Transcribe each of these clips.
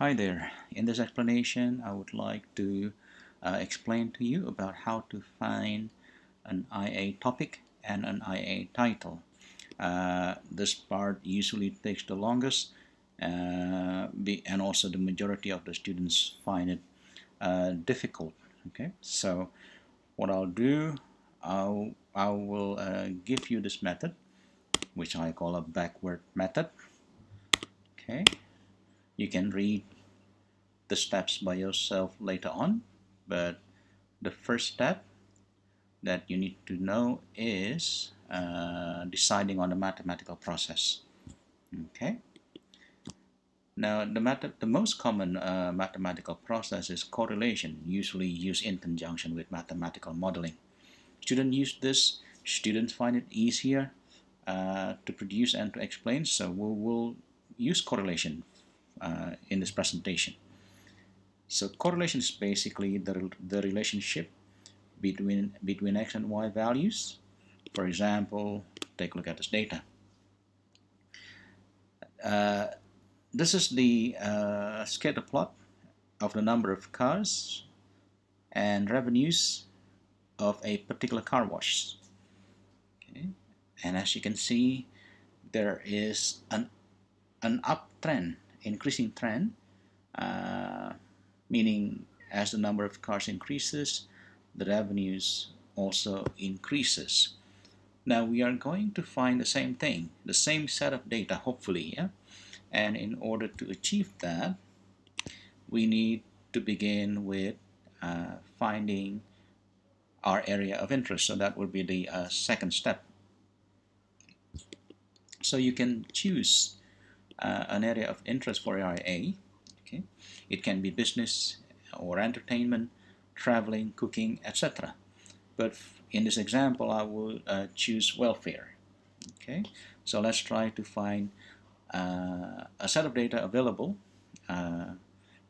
Hi there. In this explanation, I would like to uh, explain to you about how to find an IA topic and an IA title. Uh, this part usually takes the longest uh, be, and also the majority of the students find it uh, difficult. Okay, so what I'll do, I'll, I will uh, give you this method, which I call a backward method. Okay, you can read the steps by yourself later on, but the first step that you need to know is uh, deciding on the mathematical process. Okay. Now, the, the most common uh, mathematical process is correlation, usually used in conjunction with mathematical modeling. Students use this, students find it easier uh, to produce and to explain, so we will use correlation uh, in this presentation. So correlation is basically the, the relationship between, between x and y values. For example, take a look at this data. Uh, this is the uh, scatter plot of the number of cars and revenues of a particular car wash. Okay. And as you can see, there is an, an uptrend, increasing trend, uh, meaning as the number of cars increases, the revenues also increases. Now we are going to find the same thing, the same set of data, hopefully, yeah? And in order to achieve that, we need to begin with uh, finding our area of interest. So that would be the uh, second step. So you can choose uh, an area of interest for IA. Okay, It can be business or entertainment, traveling, cooking, etc. But in this example, I will uh, choose welfare. Okay, so let's try to find uh, a set of data available uh,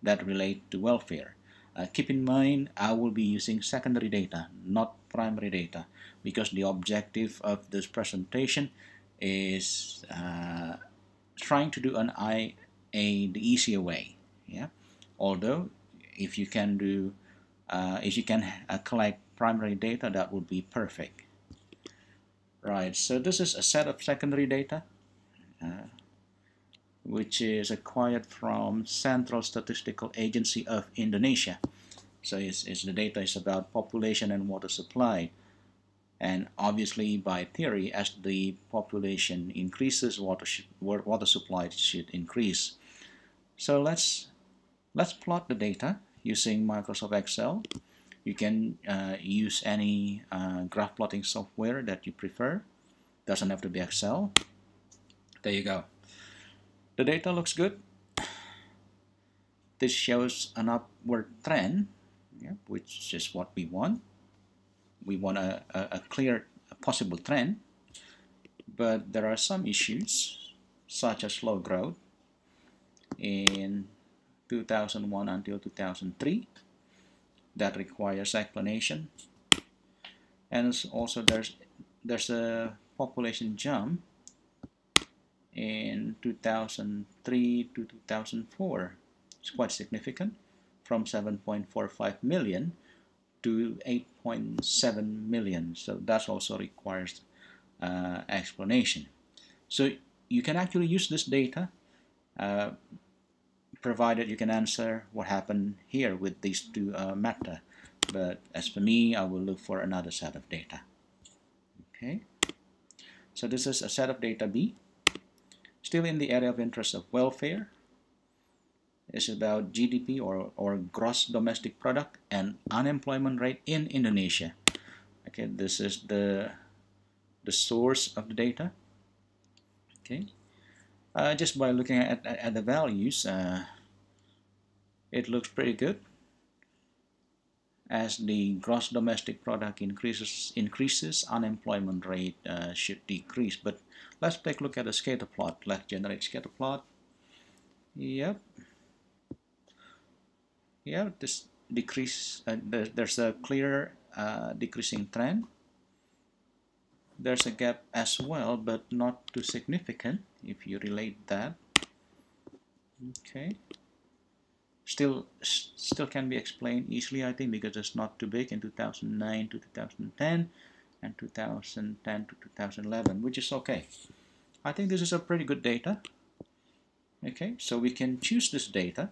that relate to welfare. Uh, keep in mind, I will be using secondary data, not primary data, because the objective of this presentation is uh, trying to do an IA the easier way. Yeah, although if you can do uh, if you can uh, collect primary data that would be perfect. Right so this is a set of secondary data uh, which is acquired from Central Statistical Agency of Indonesia. So it's, it's the data is about population and water supply and obviously by theory as the population increases water water supply should increase so let's let's plot the data using Microsoft Excel. You can uh, use any uh, graph plotting software that you prefer. Doesn't have to be Excel. There you go. The data looks good. This shows an upward trend, yeah, which is what we want. We want a, a, a clear possible trend, but there are some issues, such as slow growth in 2001 until 2003 that requires explanation. And also there's there's a population jump in 2003 to 2004 it's quite significant from 7.45 million to 8.7 million so that also requires uh, explanation so you can actually use this data uh, provided you can answer what happened here with these two uh, meta. But as for me, I will look for another set of data. Okay, so this is a set of data B. Still in the area of interest of welfare. It's about GDP or, or gross domestic product and unemployment rate in Indonesia. Okay, this is the the source of the data. Okay, uh, just by looking at, at, at the values, uh, it looks pretty good. As the gross domestic product increases, increases unemployment rate uh, should decrease. But let's take a look at the scatter plot. Let's generate scatter plot. Yep. Yeah, this decrease. Uh, there, there's a clear uh, decreasing trend. There's a gap as well but not too significant if you relate that. Okay. Still still can be explained easily I think because it's not too big in 2009 to 2010 and 2010 to 2011 which is okay. I think this is a pretty good data. Okay so we can choose this data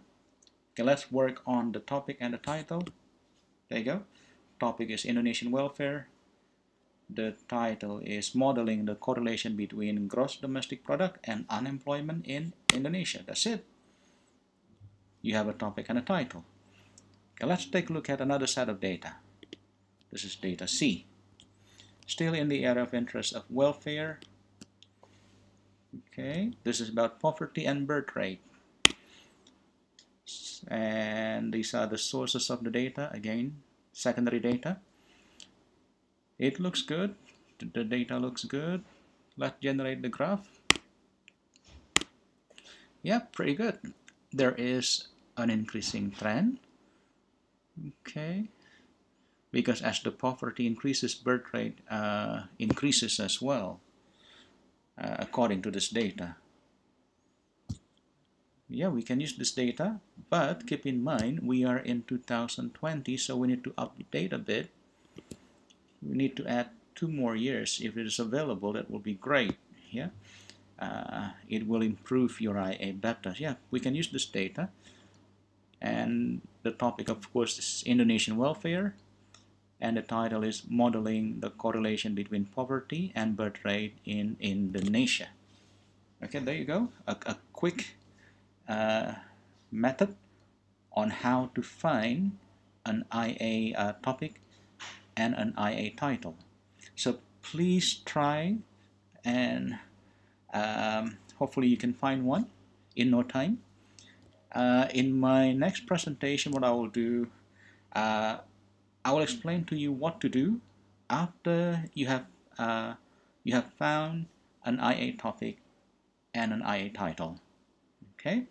okay let's work on the topic and the title. There you go. Topic is Indonesian welfare. The title is modeling the correlation between gross domestic product and unemployment in Indonesia. That's it. You have a topic and a title. Okay let's take a look at another set of data. This is data C. Still in the area of interest of welfare. Okay this is about poverty and birth rate and these are the sources of the data again secondary data. It looks good. The data looks good. Let's generate the graph. Yeah pretty good. There is an increasing trend. Okay. Because as the poverty increases birth rate uh, increases as well uh, according to this data. Yeah, we can use this data, but keep in mind we are in 2020, so we need to update a bit. We need to add two more years. If it is available, that will be great. Yeah, uh, it will improve your IA better. Yeah, we can use this data. And the topic, of course, is Indonesian welfare and the title is Modeling the Correlation Between Poverty and Birth Rate in Indonesia. Okay, there you go. A, a quick uh, method on how to find an IA uh, topic and an IA title. So please try and um, hopefully you can find one in no time. Uh, in my next presentation, what I will do, uh, I will explain to you what to do after you have uh, you have found an IA topic and an IA title. Okay.